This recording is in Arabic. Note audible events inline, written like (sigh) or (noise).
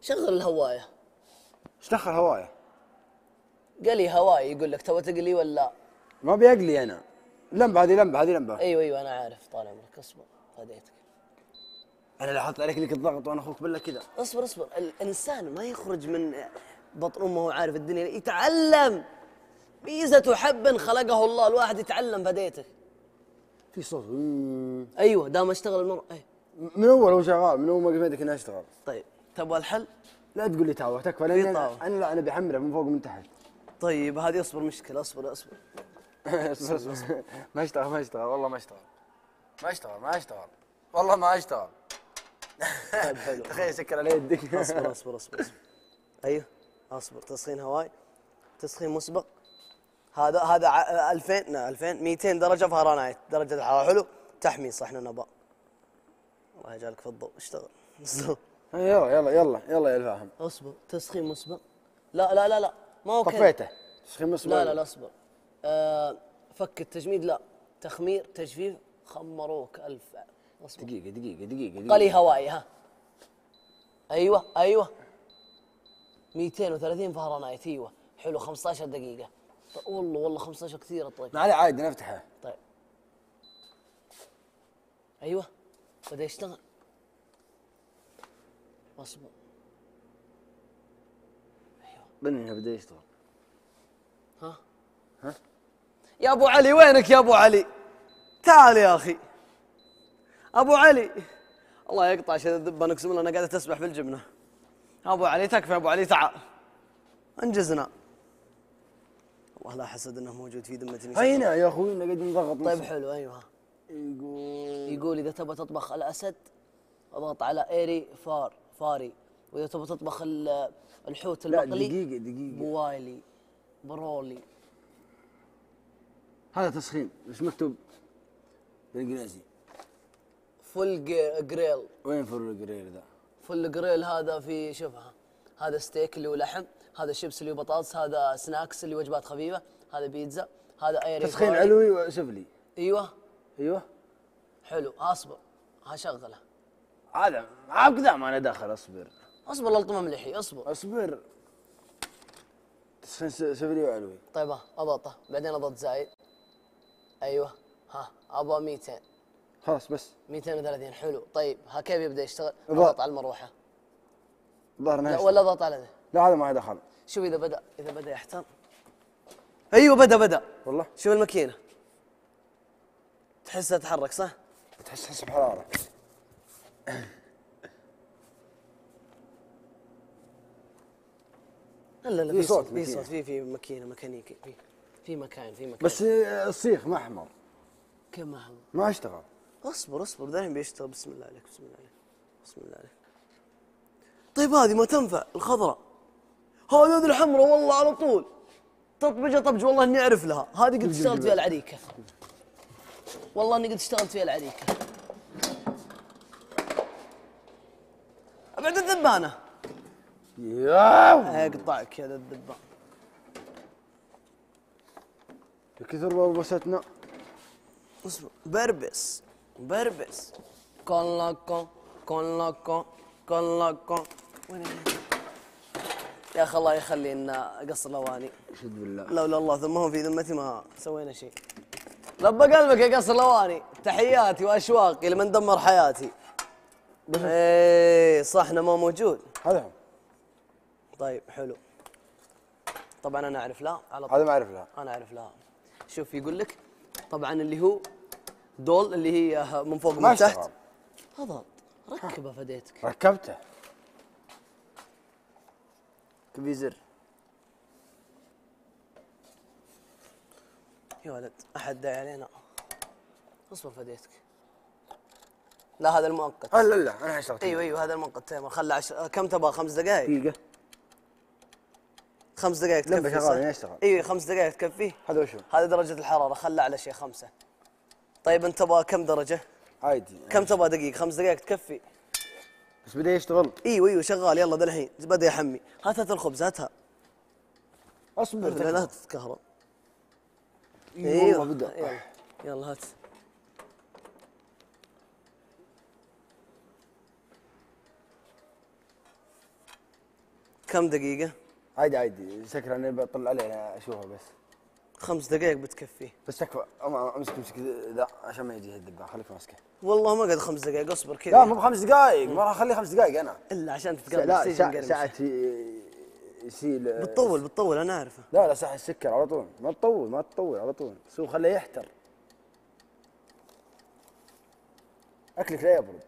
شغل الهواية. إيش دخل هواية؟ قلي هواي يقول لك تبغى تقلي ولا؟ ما بيقلي أنا. لمبة هذه لمبة هذه لمبة. أيوه أيوه أنا عارف طال عمرك اصبر فديتك أنا حاط عليك لك الضغط وأنا أخوك بالله كذا. اصبر اصبر. الإنسان ما يخرج من بطن امه وهو عارف الدنيا. يتعلم. ميزة حب خلقه الله الواحد يتعلم فديتك في صوت. أيوه دام اشتغل المر أي. من أول هو شغال من أول ما قفيتك انه اشتغل طيب. تبغى الحل؟ لا تقول لي تعوه تكفى طاوة. أنا أنا لا أنا بحمله من فوق ومن تحت. طيب هذه اصبر مشكلة اصبر اصبر. (laughs) اصبر اصبر. (laughs) ما اشتغل ما اشتغل والله ما اشتغل. ما اشتغل ما اشتغل. والله ما اشتغل. طيب (laughs) تخيل سكر علي يدك. اصبر اصبر اصبر. أيوه اصبر. تسخين هواي. تسخين مسبق. هذا هذا ع- 2000 لا 2000 200 درجة فهرنايت درجة الحرارة حلو. تحمي صحن النبات الله يجعلك في الضوء اشتغل يلا يلا يلا يلا يا الفاهم. اصبر تسخين مسبق؟ لا لا لا لا ما هو طفيته. تسخين لا لا لا اصبر. آه فك التجميد لا. تخمير تجفيف خمروك ألف. اصبر. دقيقة دقيقة دقيقة دقيقة. قلي هواي ها. أيوه أيوه. 230 فهرنايت أيوه. حلو 15 دقيقة. طيب والله والله 15 كثيرة طيب ما عليه عادي نفتحه. طيب. أيوه بدأ يشتغل. أصبر. بني انه بدا يشتغل ها؟ ها؟ يا أبو علي وينك يا أبو علي؟ تعال يا أخي. أبو علي. الله يقطع شذا الذبة نقسم لنا قاعدة تسبح في الجبنة. أبو علي تكفى أبو علي تعال. أنجزنا. والله لا حسد إنه موجود في ذمتي هينا يا أخوي؟ إنه قاعد نضغط طيب. حلو أيوه. يقول يقول إذا تبغى تطبخ الاسد أضغط على ايري فار فاري وإذا تبغى تطبخ ال- الحوت لا المقلي دقيقة دقيقة. بوايلي برولي. هذا تسخين إيش مكتوب؟ بالإنجليزي. full grill. وين full ال grill ذا؟ full grill هذا في شوفها. هذا ستيك اللي هو لحم هذا شيبس اللي هو بطاطس هذا snacks اللي وجبات خفيفة هذا بيتزا هذا ايري تسخين. علوي وسفلي أيوه. أيوه. حلو اصبر هشغله هذا معاك ذا ما أنا داخل أصبر. أصبر للطمه ملحي أصبر. أصبر. تسخين س- سفلي وعلوي طيب ها أضغطه. بعدين أضغط زايد. أيوه ها أبغى 200 خلاص بس. 230 حلو. طيب ها كيف يبدأ يشتغل؟ إضغط. على المروحة. ظهرنا. ولا اضغط على ذا. لا هذا ما دخل. شوف إذا بدأ إذا بدأ يحتر أيوه بدأ بدأ. والله. شوف الماكينة. تحسها تتحرك صح؟ تحس حس بحرارة. لا لا في صوت في. صوت في في ماكينه ميكانيكي في في مكان في مكان. بس الصيخ ما أحمر. كم معهم ما اشتغل. أصبر أصبر ذا بيشتغل. بسم الله عليك بسم الله عليك بسم الله عليك. طيب هذه ما تنفع الخضراء هذه الحمراء والله على طول. تطبجه طبج والله إني أعرف لها. هذه قد اشتغلت فيها العريكة. والله إني قد اشتغلت فيها العريكة. أبعد الذبانه يا أقطعك يا ذا الذبان كثر بوستنا اصبر. بربس. بربس. كون لاكو كون لاكو كون لاكو وين يا أخي الله يخلي لنا قصر الأواني. شد بالله. لولا الله ثم هو في ذمتي ما سوينا شيء. لبى قلبك يا قصر الأواني. تحياتي وأشواقي لمن دمر حياتي. إيه صحنا ما موجود. هذا هو. طيب حلو. طبعا أنا أعرف لا على طول. هذا ما أعرف لها أنا أعرف لها شوف يقول لك طبعا اللي هو دول اللي هي من فوق ومن تحت. اضغط ركبه فديتك. ركبته. تبي زر يا ولد أحد داعي علينا؟ اصبر فديتك. لا هذا المؤقت. لا لا أنا اشتغلت أيوه أيوه هذا المؤقت. تيمر خلى عشر كم تبغى؟ خمس دقائق دقيقة. خمس دقائق تكفي شغالة، صح؟ ما يشتغل. أيوه خمس دقائق تكفي. هذا وشو هذا درجة الحرارة خلى على شيء خمسة. طيب أنت تبغى كم درجة؟ عادي. كم تبغى دقيقة؟ خمس دقائق تكفي. بس بدأ يشتغل. أيوه أيوه شغال. يلا ذا الحين. بدأ يحمي هات هات الخبز هاتها أصبر لا تتكهرب أيوه والله بدأ. يلا هات. كم دقيقة؟ عادي عادي. سكر أنا بطلع عليه اشوفه بس. خمس دقائق بتكفي. بس تكفى امسك أمسك. ذا عشان ما يجي الدبان خليك ماسكه والله ما قد خمس دقائق. اصبر كذا. لا مو بخمس دقائق. ما راح اخليه خمس دقائق أنا. إلا عشان تتقابل لا ساعة يسيل بتطول بتطول أنا أعرفه. لا لا ساعة السكر على طول. ما تطول ما تطول على طول. سو خليه يحتر. أكلك لا يبرد.